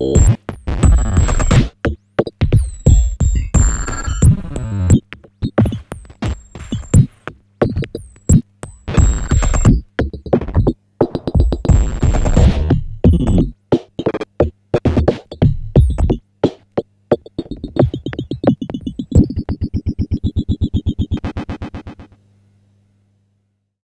or